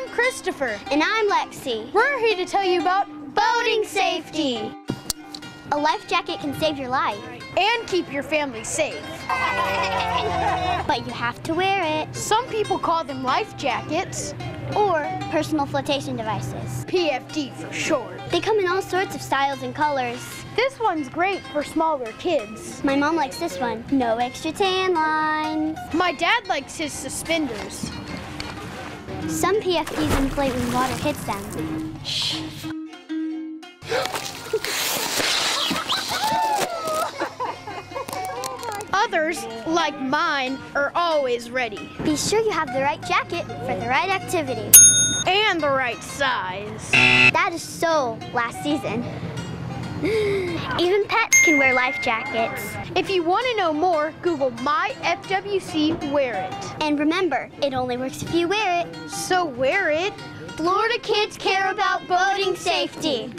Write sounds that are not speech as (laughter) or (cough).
I'm Christopher. And I'm Lexi. We're here to tell you about Boating safety. A life jacket can save your life. and keep your family safe. (laughs) But you have to wear it. Some people call them life jackets, Or personal flotation devices. PFD for short. They come in all sorts of styles and colors. This one's great for smaller kids. My mom likes this one. No extra tan lines. My dad likes his suspenders. Some PFDs inflate when water hits them. Others, like mine, are always ready. Be sure you have the right jacket for the right activity. And the right size. That is so last season. Even pets can wear life jackets. If you want to know more, Google My FWC Wear It. And remember, it only works if you wear it. So wear it. Florida kids care about boating safety.